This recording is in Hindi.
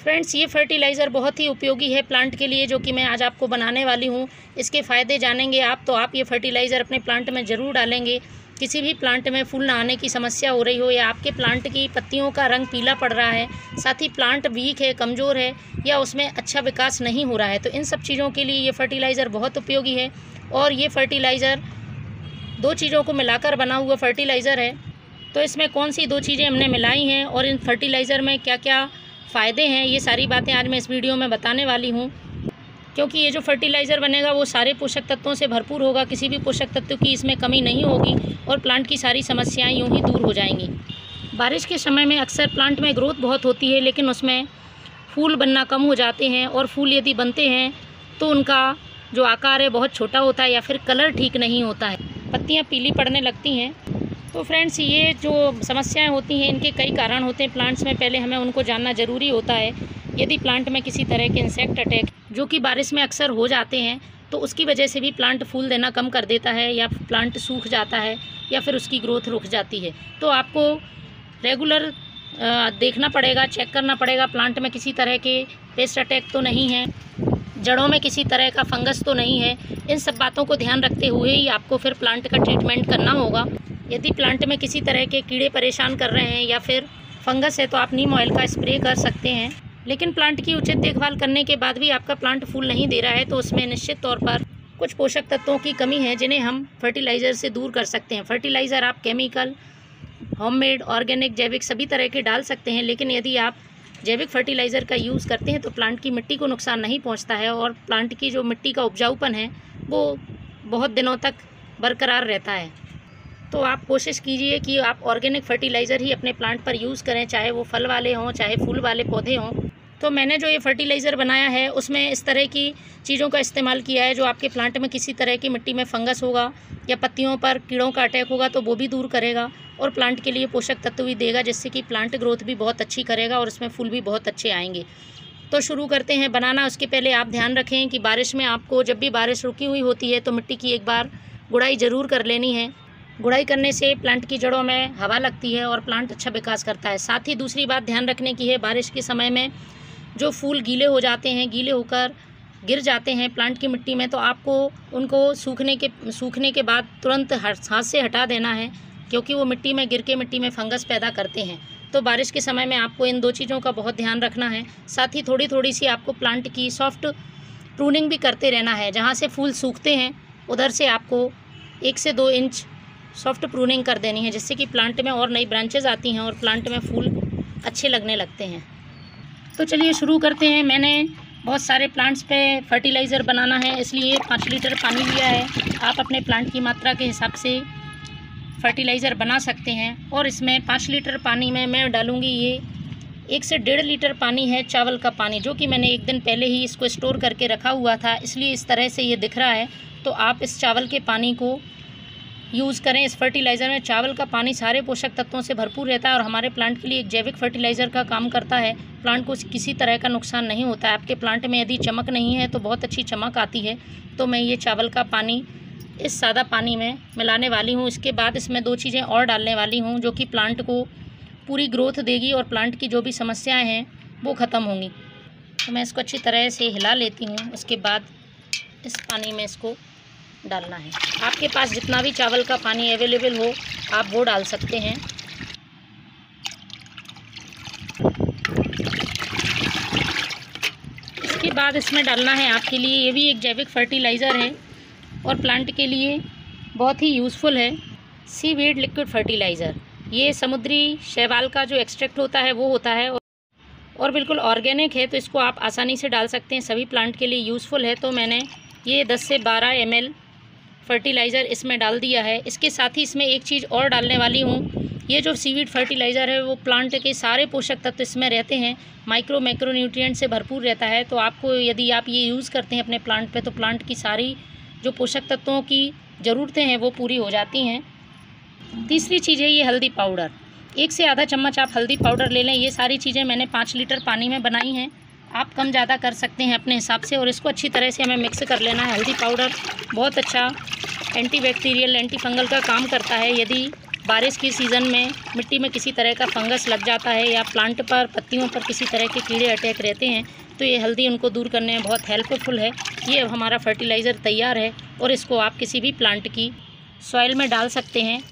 फ्रेंड्स, ये फर्टिलाइज़र बहुत ही उपयोगी है प्लांट के लिए, जो कि मैं आज आपको बनाने वाली हूँ। इसके फ़ायदे जानेंगे आप तो आप ये फर्टिलाइज़र अपने प्लांट में ज़रूर डालेंगे। किसी भी प्लांट में फूल ना आने की समस्या हो रही हो, या आपके प्लांट की पत्तियों का रंग पीला पड़ रहा है, साथ ही प्लांट वीक है, कमज़ोर है, या उसमें अच्छा विकास नहीं हो रहा है तो इन सब चीज़ों के लिए ये फर्टिलाइज़र बहुत उपयोगी है। और ये फर्टिलाइज़र दो चीज़ों को मिलाकर बना हुआ फर्टिलाइज़र है। तो इसमें कौन सी दो चीज़ें हमने मिलाई हैं, और इन फर्टिलाइज़र में क्या क्या फ़ायदे हैं, ये सारी बातें आज मैं इस वीडियो में बताने वाली हूँ। क्योंकि ये जो फर्टिलाइज़र बनेगा, वो सारे पोषक तत्वों से भरपूर होगा, किसी भी पोषक तत्व की इसमें कमी नहीं होगी और प्लांट की सारी समस्याएँ यूँ ही दूर हो जाएँगी। बारिश के समय में अक्सर प्लांट में ग्रोथ बहुत होती है, लेकिन उसमें फूल बनना कम हो जाते हैं और फूल यदि बनते हैं तो उनका जो आकार है, बहुत छोटा होता है या फिर कलर ठीक नहीं होता है। पत्तियाँ पीली पड़ने लगती हैं। तो फ्रेंड्स ये जो समस्याएँ होती हैं, इनके कई कारण होते हैं। प्लांट्स में पहले हमें उनको जानना ज़रूरी होता है। यदि प्लांट में किसी तरह के इंसेक्ट अटैक जो कि बारिश में अक्सर हो जाते हैं तो उसकी वजह से भी प्लांट फूल देना कम कर देता है या प्लांट सूख जाता है या फिर उसकी ग्रोथ रुक जाती है। तो आपको रेगुलर देखना पड़ेगा चेक करना पड़ेगा। प्लांट में किसी तरह के पेस्ट अटैक तो नहीं है। जड़ों में किसी तरह का फंगस तो नहीं है। इन सब बातों को ध्यान रखते हुए ही आपको फिर प्लांट का ट्रीटमेंट करना होगा। यदि प्लांट में किसी तरह के कीड़े परेशान कर रहे हैं या फिर फंगस है तो आप नीम ऑयल का स्प्रे कर सकते हैं। लेकिन प्लांट की उचित देखभाल करने के बाद भी आपका प्लांट फूल नहीं दे रहा है तो उसमें निश्चित तौर पर कुछ पोषक तत्वों की कमी है जिन्हें हम फर्टिलाइज़र से दूर कर सकते हैं। फर्टिलाइज़र आप केमिकल होममेड ऑर्गेनिक जैविक सभी तरह के डाल सकते हैं, लेकिन यदि आप जैविक फर्टिलाइज़र का यूज़ करते हैं तो प्लांट की मिट्टी को नुकसान नहीं पहुँचता है और प्लांट की जो मिट्टी का उपजाऊपन है, वो बहुत दिनों तक बरकरार रहता है। तो आप कोशिश कीजिए कि आप ऑर्गेनिक फर्टिलाइज़र ही अपने प्लांट पर यूज़ करें, चाहे वो फल वाले हों, चाहे फूल वाले पौधे हों। तो मैंने जो ये फर्टिलाइज़र बनाया है, उसमें इस तरह की चीज़ों का इस्तेमाल किया है, जो आपके प्लांट में किसी तरह की मिट्टी में फंगस होगा या पत्तियों पर कीड़ों का अटैक होगा तो वो भी दूर करेगा और प्लांट के लिए पोषक तत्व भी देगा, जिससे कि प्लांट ग्रोथ भी बहुत अच्छी करेगा और उसमें फूल भी बहुत अच्छे आएँगे। तो शुरू करते हैं बनाना। उसके पहले आप ध्यान रखें कि बारिश में आपको जब भी बारिश रुकी हुई होती है तो मिट्टी की एक बार गुड़ाई ज़रूर कर लेनी है। गुड़ाई करने से प्लांट की जड़ों में हवा लगती है और प्लांट अच्छा विकास करता है। साथ ही दूसरी बात ध्यान रखने की है, बारिश के समय में जो फूल गीले हो जाते हैं, गीले होकर गिर जाते हैं प्लांट की मिट्टी में तो आपको उनको सूखने के सूखने के बाद तुरंत हाथ से हटा देना है, क्योंकि वो मिट्टी में गिर के मिट्टी में फंगस पैदा करते हैं। तो बारिश के समय में आपको इन दो चीज़ों का बहुत ध्यान रखना है। साथ ही थोड़ी थोड़ी सी आपको प्लांट की सॉफ्ट प्रूनिंग भी करते रहना है, जहाँ से फूल सूखते हैं, उधर से आपको एक से दो इंच सॉफ्ट प्रूनिंग कर देनी है जिससे कि प्लांट में और नई ब्रांचेज आती हैं और प्लांट में फूल अच्छे लगने लगते हैं। तो चलिए शुरू करते हैं। मैंने बहुत सारे प्लांट्स पे फर्टिलाइज़र बनाना है, इसलिए पाँच लीटर पानी लिया है। आप अपने प्लांट की मात्रा के हिसाब से फर्टिलाइज़र बना सकते हैं और इसमें पाँच लीटर पानी में मैं डालूँगी ये एक से डेढ़ लीटर पानी है चावल का पानी, जो कि मैंने एक दिन पहले ही इसको स्टोर करके रखा हुआ था। इसलिए इस तरह से ये दिख रहा है। तो आप इस चावल के पानी को यूज़ करें इस फर्टिलाइज़र में। चावल का पानी सारे पोषक तत्वों से भरपूर रहता है और हमारे प्लांट के लिए एक जैविक फर्टिलाइज़र का काम करता है। प्लांट को किसी तरह का नुकसान नहीं होता है। आपके प्लांट में यदि चमक नहीं है तो बहुत अच्छी चमक आती है। तो मैं ये चावल का पानी इस सादा पानी में मिलाने वाली हूँ। इसके बाद इसमें दो चीज़ें और डालने वाली हूँ जो कि प्लांट को पूरी ग्रोथ देगी और प्लांट की जो भी समस्याएँ हैं वो ख़त्म होंगी। तो मैं इसको अच्छी तरह से हिला लेती हूँ। उसके बाद इस पानी में इसको डालना है। आपके पास जितना भी चावल का पानी अवेलेबल हो, आप वो डाल सकते हैं। इसके बाद इसमें डालना है आपके लिए, ये भी एक जैविक फर्टिलाइज़र है और प्लांट के लिए बहुत ही यूज़फुल है। सी वीड लिक्विड फर्टिलाइज़र ये समुद्री शैवाल का जो एक्सट्रैक्ट होता है, वो होता है और बिल्कुल ऑर्गेनिक है तो इसको आप आसानी से डाल सकते हैं। सभी प्लांट के लिए यूज़फुल है तो मैंने ये 10 से 12 एम फर्टिलाइज़र इसमें डाल दिया है। इसके साथ ही इसमें एक चीज़ और डालने वाली हूँ। ये जो सीवीड फर्टिलाइज़र है, वो प्लांट के सारे पोषक तत्व इसमें रहते हैं। माइक्रो मैक्रो न्यूट्रिएंट से भरपूर रहता है। तो आपको यदि आप ये यूज़ करते हैं अपने प्लांट पे तो प्लांट की सारी जो पोषक तत्वों की ज़रूरतें हैं, वो पूरी हो जाती हैं। तीसरी चीज़ है ये हल्दी पाउडर। एक से आधा चम्मच आप हल्दी पाउडर ले लें। ये सारी चीज़ें मैंने पाँच लीटर पानी में बनाई हैं। आप कम ज़्यादा कर सकते हैं अपने हिसाब से और इसको अच्छी तरह से हमें मिक्स कर लेना है। हल्दी पाउडर बहुत अच्छा एंटी बैक्टीरियल एंटी फंगल का काम करता है। यदि बारिश की सीज़न में मिट्टी में किसी तरह का फंगस लग जाता है या प्लांट पर, पत्तियों पर किसी तरह के कीड़े अटैक रहते हैं तो ये हल्दी उनको दूर करने में बहुत हेल्पफुल है। ये हमारा फर्टिलाइज़र तैयार है और इसको आप किसी भी प्लांट की सॉइल में डाल सकते हैं।